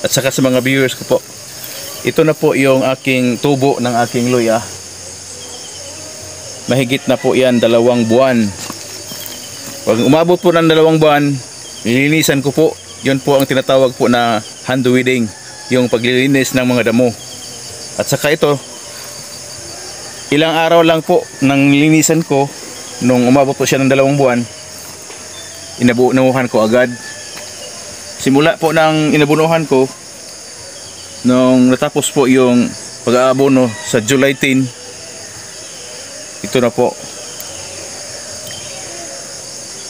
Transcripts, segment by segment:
at saka sa mga viewers ko po. Ito na po yung aking tubo ng aking luya. Mahigit na po yan dalawang buwan. Pag umabot po ng dalawang buwan, nilinisan ko po. Yun po ang tinatawag po na hand weeding, yung paglilinis ng mga damo. At saka ito, ilang araw lang po nang linisan ko nung umabot po siya ng dalawang buwan inabunuhan ko agad simula po ng inabunuhan ko nung natapos po yung pag-aabono sa July 10 ito na po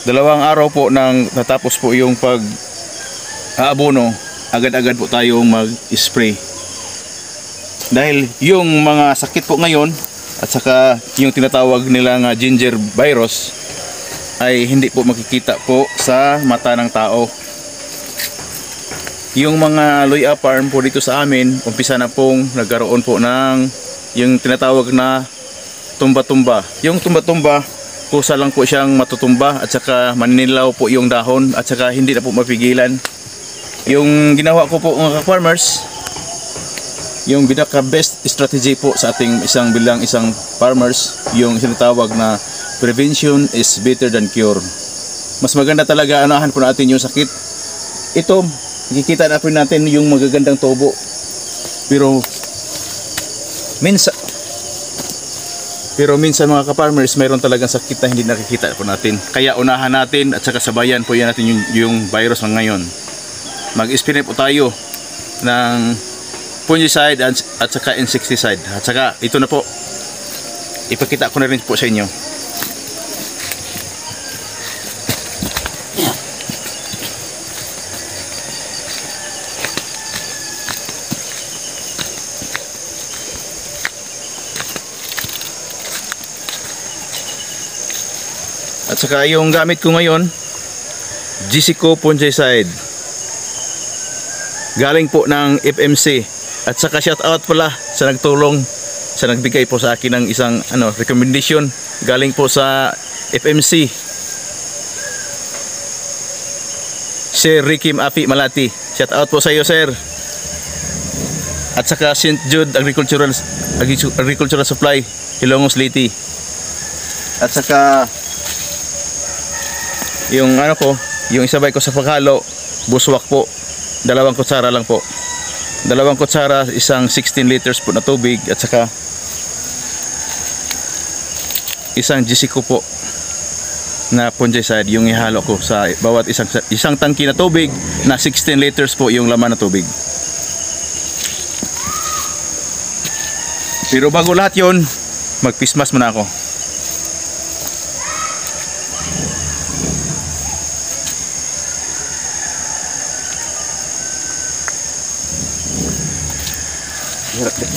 dalawang araw po nang natapos po yung pag aabono agad-agad po tayong mag-spray dahil yung mga sakit po ngayon at saka yung tinatawag nila nga ginger virus ay hindi po makikita po sa mata ng tao. Yung mga luya farm po dito sa amin, umpisa na pong nagkaroon po ng yung tinatawag na tumba-tumba. Yung tumba-tumba, kusa lang po siyang matutumba at saka maninilaw po yung dahon at saka hindi na po mapigilan. Yung ginawa ko po mga farmers, yung pinaka best strategy po sa ating isang bilang isang farmers yung sinatawag na prevention is better than cure mas maganda talaga anahan po natin yung sakit ito nakikita na po natin yung magagandang tubo pero minsan pero minsan mga ka-farmers mayroon talagang sakit na hindi nakikita po natin kaya unahan natin at saka sabayan po yan natin yung, yung virus ng ngayon mag-spray po tayo ng fungicide at, at saka insecticide. At saka ito na po. Ipakita ko na rin po sa inyo. Saka yung gamit ko ngayon, Gisico fungicide. Galing po ng FMC. At saka shout out pala sa nagtulong sa nagbigay po sa akin ng isang ano recommendation galing po sa FMC. Sir Ricky Api Malati. Shout out po sa iyo, sir. At saka St. Jude Agricultural Agricultural Supply, Hilongos Liti. At saka yung ano ko, yung isabay ko sa paghalo, buswak po. Dalawang kutsara lang po dalawang kutsara, isang 16 liters po na tubig at saka isang Jessico po na fungicide yung ihalo ko sa bawat isang isang tangki na tubig na 16 liters po yung laman na tubig. Pero bago lahat yon magpismas muna ako. Yeah.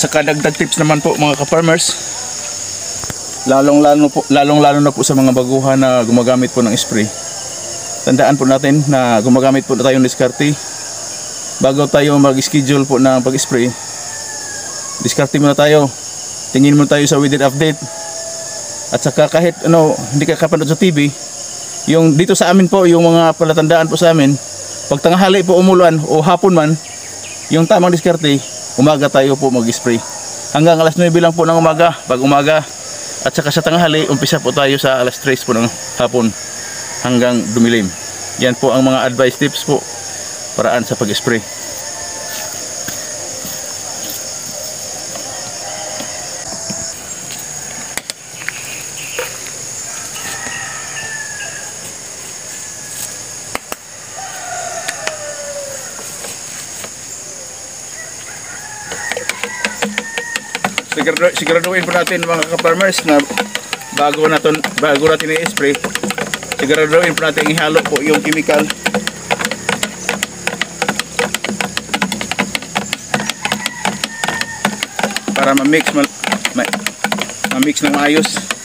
At saka dagdag tips naman po mga ka-farmers. Lalong lalo po lalong lalo na po sa mga baguhan na gumagamit po ng spray. Tandaan po natin na gumagamit po na tayo ng diskarte bago tayo mag-schedule po ng pag-spray. Diskarte muna tayo. Tingin muna tayo sa weather update. At saka kahit ano, hindi ka kapanood sa TV, Yung dito sa amin po, yung mga palatandaan po sa amin, pag tanghali po umulan o hapon man, yung tamang diskarte, umaga tayo po mag-spray. Hanggang alas 9 lang po ng umaga, pag umaga, at saka sa tanghali, umpisa po tayo sa alas 3 po ng hapon hanggang dumilim. Yan po ang mga advice tips po paraan sa pag-spray. Sigurado, siguraduhin po natin mga ka-farmers na bago natin bago natin i-spray siguraduhin po natin ihalo po yung chemical. Para ma-mix ma, ma, ma-mix ng maayos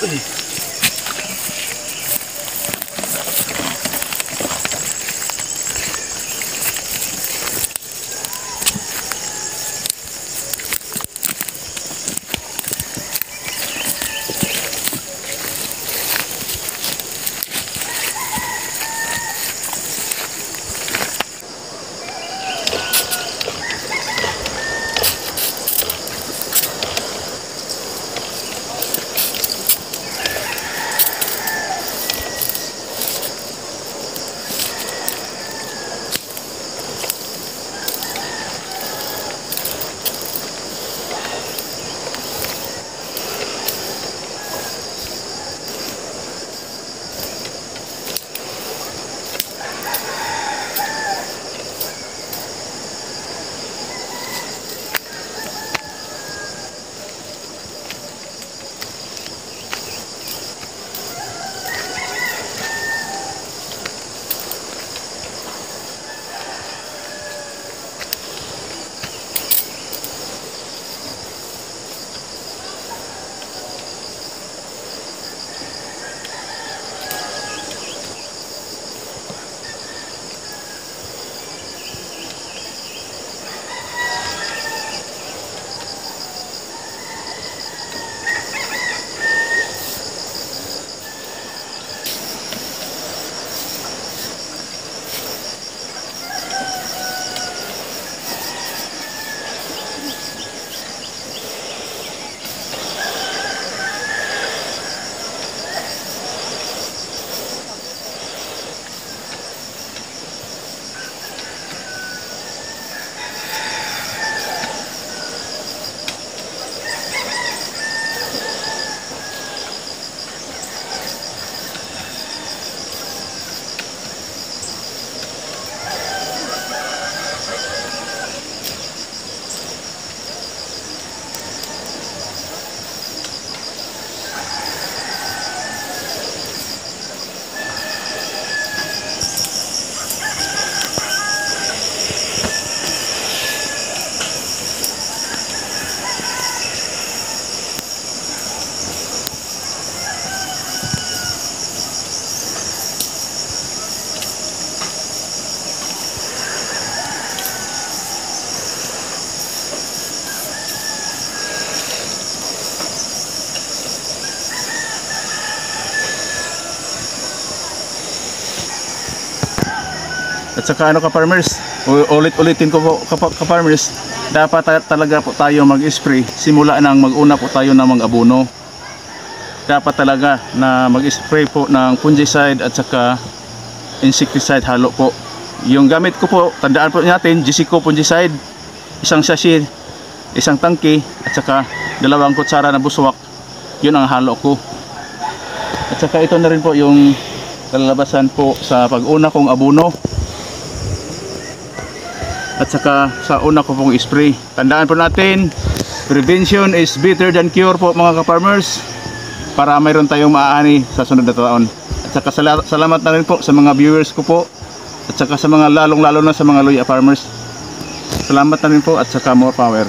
Ugh. At saka ano ka farmers, ulit-ulitin ko po ka- ka farmers, dapat ta- talaga po tayo mag-spray simula nang mag-una po tayo ng mga abono. Dapat talaga na mag-spray po ng fungicide at saka insecticide halo po. Yung gamit ko po, tandaan po natin, Jessico fungicide, isang sachet, isang tangke at saka dalawang kutsara na buswak. Yun ang halo ko. At saka ito na rin po yung kalalabasan po sa pag-una kong abono at saka sa una ko pong spray. Tandaan po natin, prevention is better than cure po mga ka-farmers para mayroon tayong maaani sa sunod na taon. At saka sala- salamat na rin po sa mga viewers ko po at saka sa mga lalong-lalo na sa mga luya farmers. Salamat na rin po at saka more power.